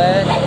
네.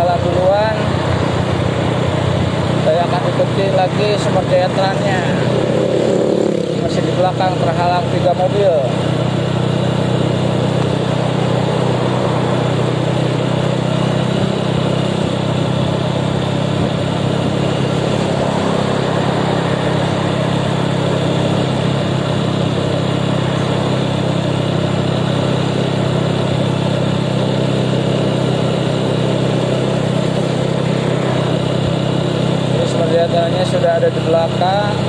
jalan duluan. Saya akan ikuti lagi seperti daya terangnya masih di belakang terhalang tiga mobil. ada di belakang.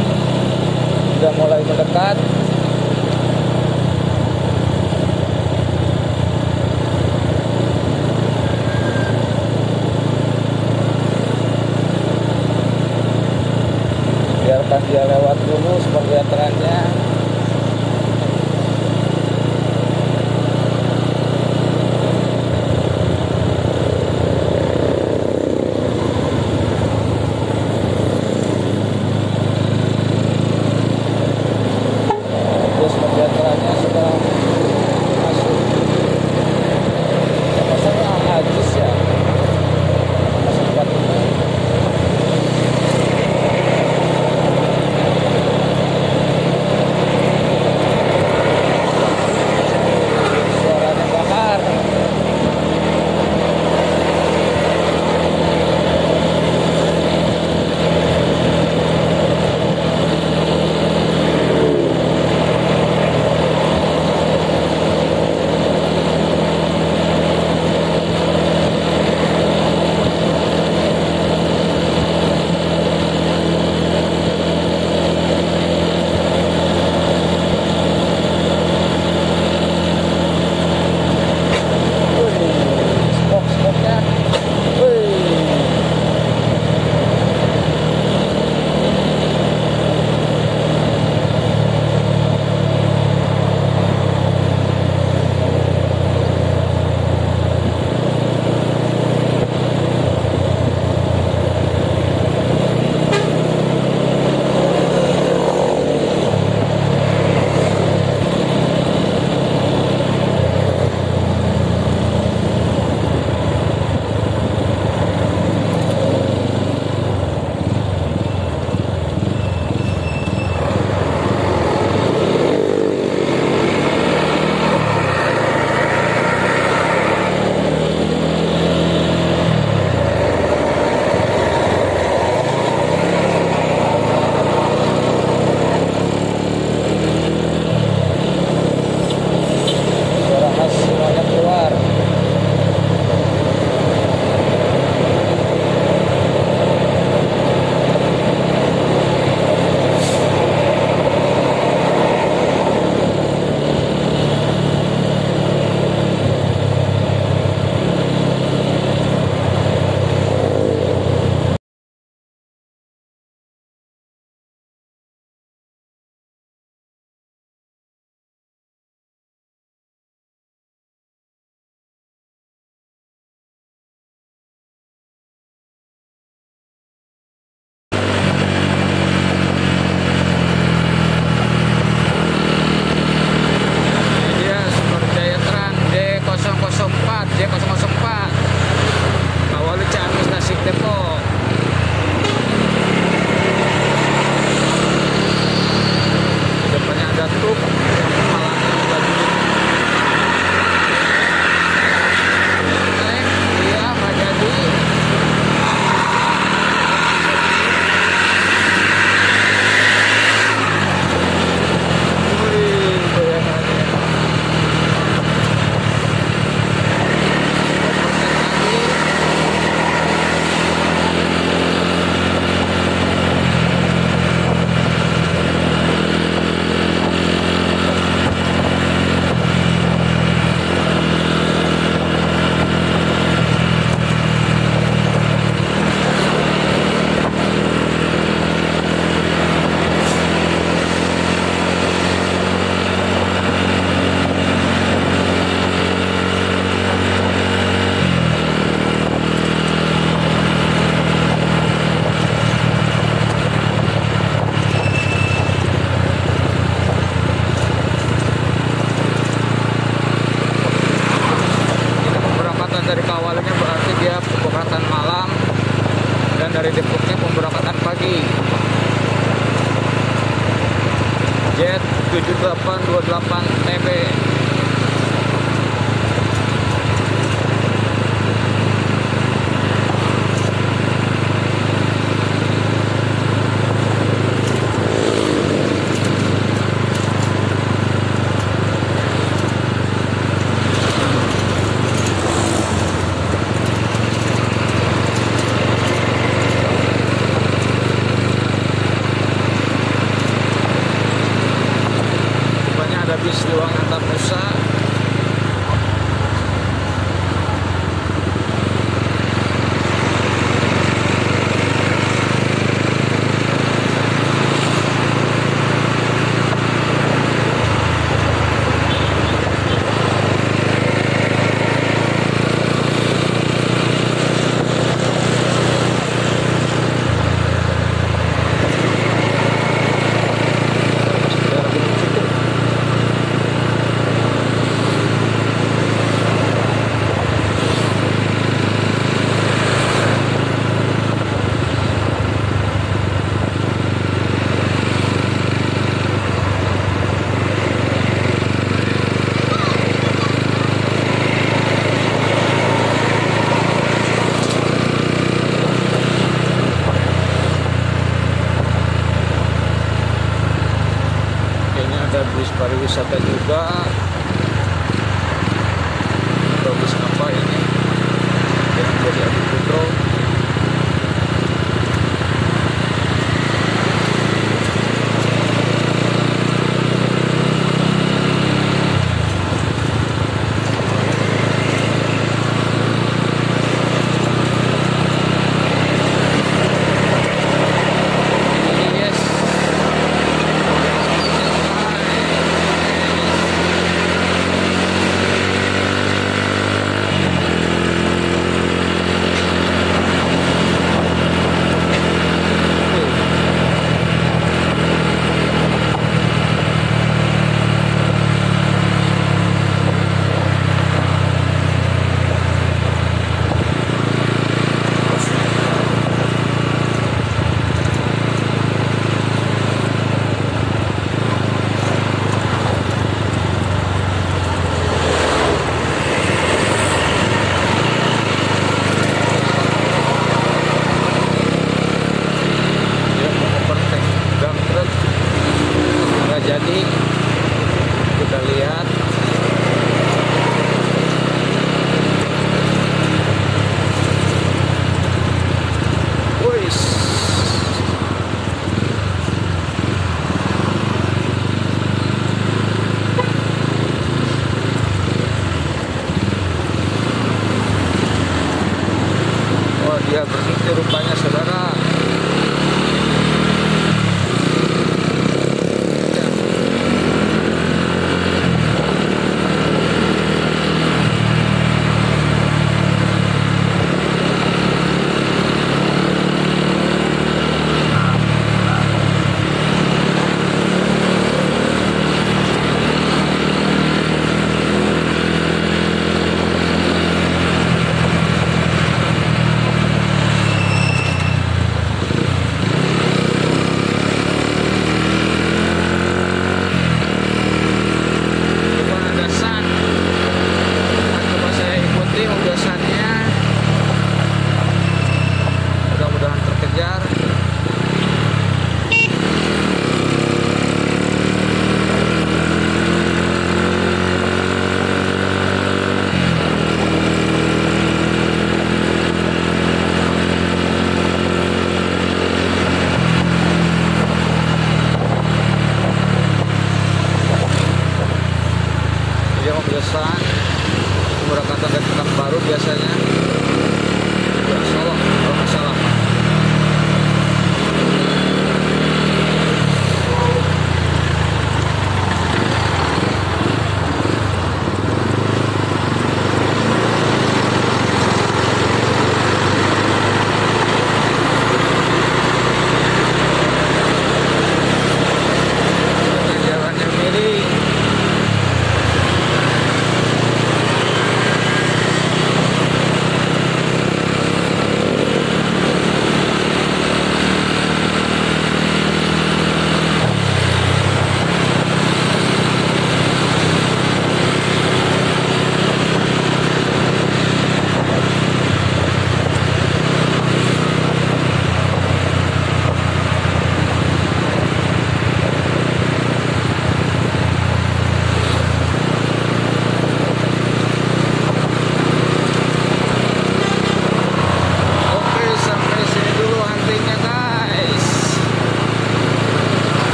Rupanya ada bis Zapata.